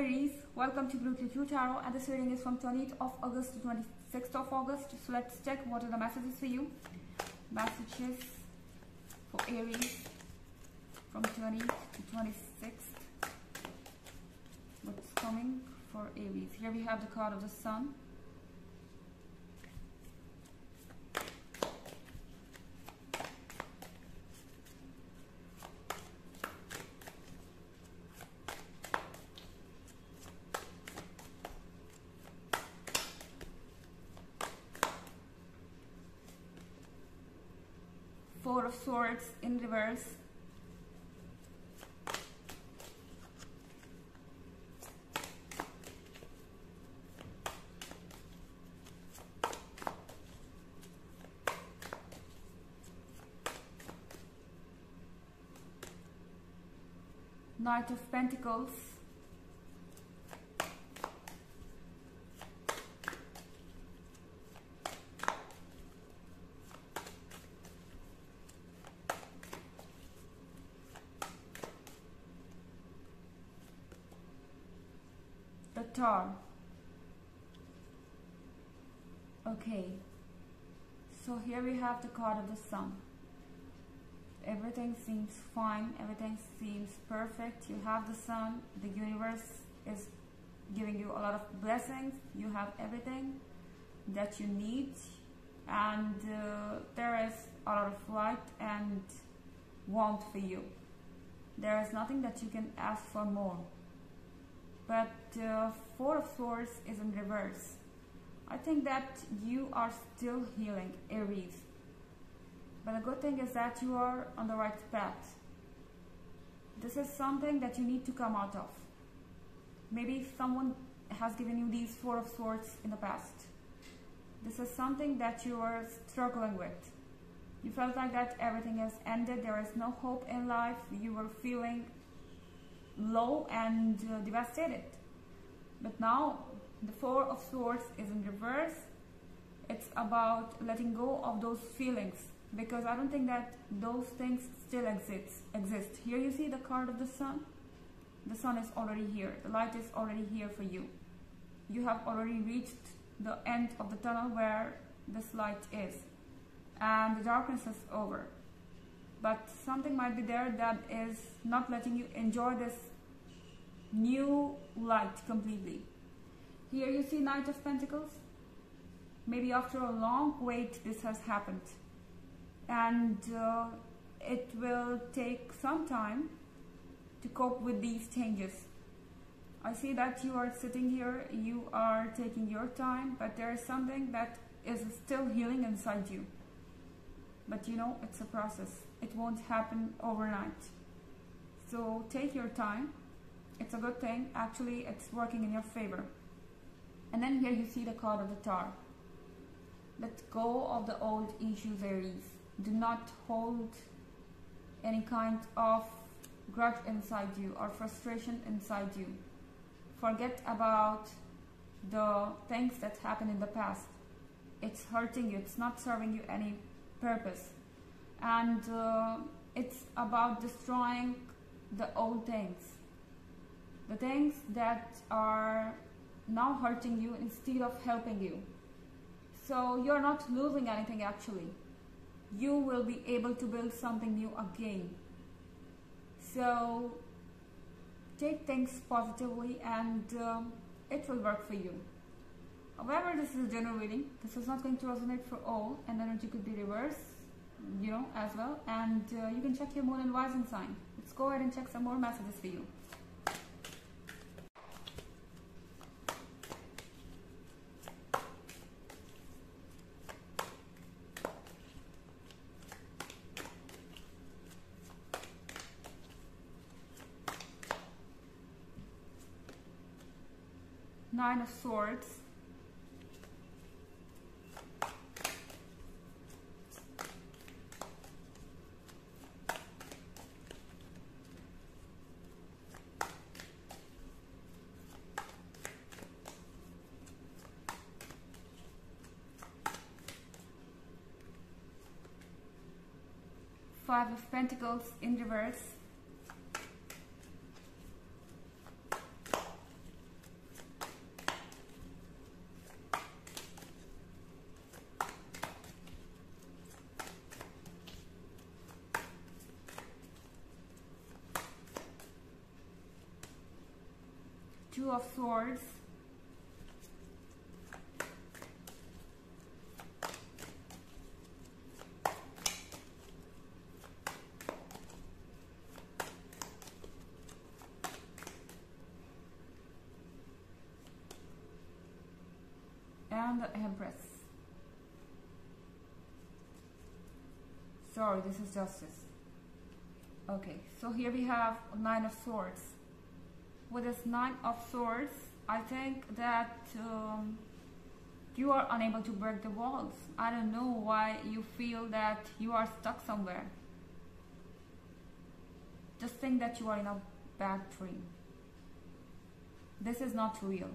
Aries, welcome to Brutally True Tarot and this reading is from 20th of August to 26th of August. So let's check what are the messages for you. Messages for Aries from 20th to 26th. What's coming for Aries? Here we have the card of the Sun. Four of Swords in reverse. Knight of Pentacles. Tower. Okay. So here we have the card of the Sun. Everything seems fine. Everything seems perfect. You have the sun. The universe is giving you a lot of blessings. You have everything that you need. And uh, there is a lot of light and want for you. There is nothing that you can ask for more but uh, four of swords is in reverse i think that you are still healing aries but the good thing is that you are on the right path. This is something that you need to come out of. Maybe someone has given you these Four of Swords in the past. This is something that you are struggling with. You felt like that everything has ended, there is no hope in life, you were feeling low and uh, devastated. But now the Four of Swords is in reverse. It's about letting go of those feelings because I don't think that those things still exist. Exist. Here you see the card of the sun. The sun is already here. The light is already here for you. You have already reached the end of the tunnel where this light is. And the darkness is over. But something might be there that is not letting you enjoy this new light completely. Here you see Knight of Pentacles. Maybe after a long wait this has happened and uh, it will take some time to cope with these changes. I see that you are sitting here, you are taking your time, but there is something that is still healing inside you. But you know, it's a process. It won't happen overnight. So take your time. It's a good thing. Actually, it's working in your favor. And then here you see the card of the Tower Let go of the old issues, do not hold any kind of grudge inside you or frustration inside you. Forget about the things that happened in the past. It's hurting you, it's not serving you any purpose. And uh, it's about destroying the old things. The things that are now hurting you instead of helping you. So you're not losing anything actually you will be able to build something new again. So take things positively and um, it will work for you. However, this is a general reading. This is not going to resonate for all and energy could be reversed, you know, as well. And uh, you can check your moon and rising sign. Let's go ahead and check some more messages for you. Nine of Swords. Five of Pentacles in reverse. Two of Swords. And the empress. Sorry this is justice. Okay so here we have nine of swords. With this nine of swords I think that um, you are unable to break the walls. I don't know why you feel that you are stuck somewhere. Just think that you are in a bad dream. This is not real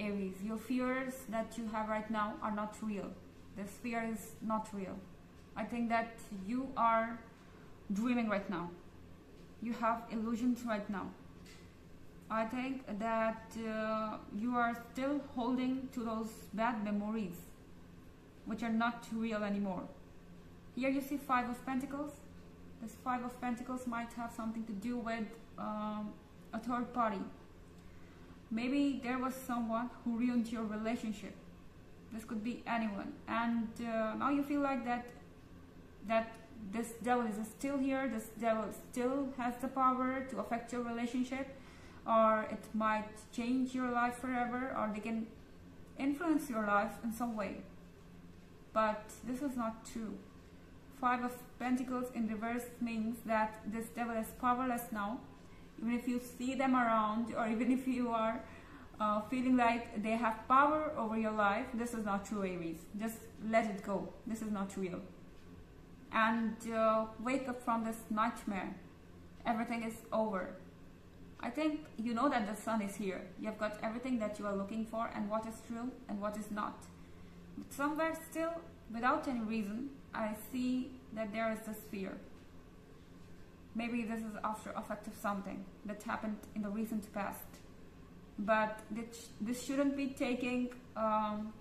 Aries your fears that you have right now are not real this fear is not real I think that you are dreaming right now you have illusions right now I think that uh, you are still holding to those bad memories which are not real anymore. Here you see Five of Pentacles. This Five of Pentacles might have something to do with um, a third party. Maybe there was someone who ruined your relationship. This could be anyone. And uh, now you feel like that that this devil is still here. This devil still has the power to affect your relationship or it might change your life forever or they can influence your life in some way but this is not true five of pentacles in reverse means that this devil is powerless now even if you see them around or even if you are uh, feeling like they have power over your life this is not true aries just let it go this is not real and uh, wake up from this nightmare everything is over I think you know that the sun is here. You've got everything that you are looking for and what is true and what is not. But somewhere still, without any reason, I see that there is this fear. Maybe this is after effect of something that happened in the recent past. But this shouldn't be taking um,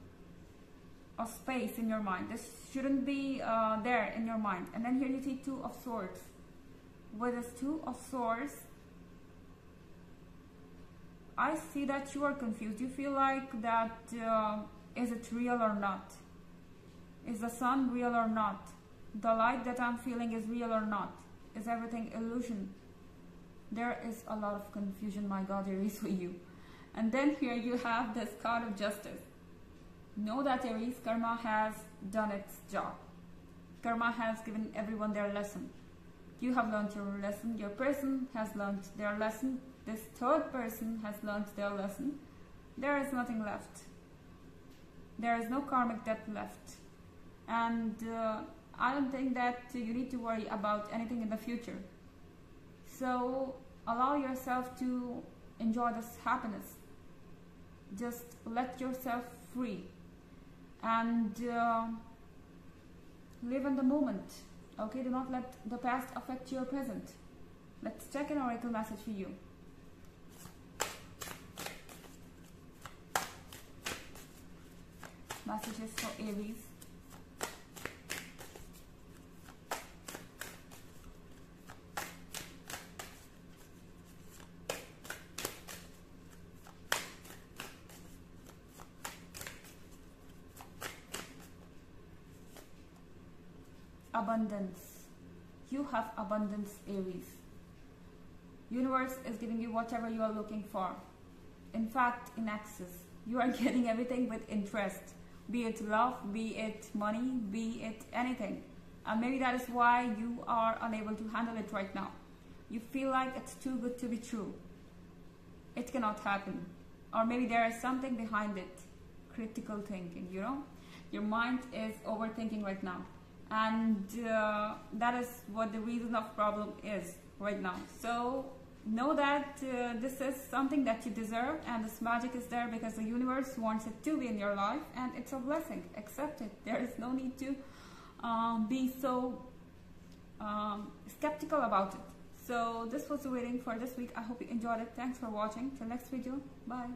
a space in your mind. This shouldn't be uh, there in your mind. And then here you see two of swords. With this two of swords, I see that you are confused. You feel like that uh, is it real or not? Is the sun real or not? The light that I'm feeling is real or not? Is everything illusion? There is a lot of confusion, my God, Aries, for you. And then here you have this card of justice. Know that Aries, karma has done its job. Karma has given everyone their lesson. You have learned your lesson. Your person has learned their lesson this third person has learned their lesson, there is nothing left. There is no karmic debt left. And uh, I don't think that you need to worry about anything in the future. So allow yourself to enjoy this happiness. Just let yourself free and uh, live in the moment. Okay, do not let the past affect your present. Let's check an oracle message for you. messages for Aries. Abundance. You have abundance, Aries. Universe is giving you whatever you are looking for. In fact, in excess. You are getting everything with interest be it love, be it money, be it anything. And maybe that is why you are unable to handle it right now. You feel like it's too good to be true. It cannot happen. Or maybe there is something behind it. Critical thinking, you know? Your mind is overthinking right now. And uh, that is what the reason of problem is right now. So know that uh, this is something that you deserve and this magic is there because the universe wants it to be in your life and it's a blessing. Accept it. There is no need to um, be so um, skeptical about it. So this was the reading for this week. I hope you enjoyed it. Thanks for watching. Till next video. Bye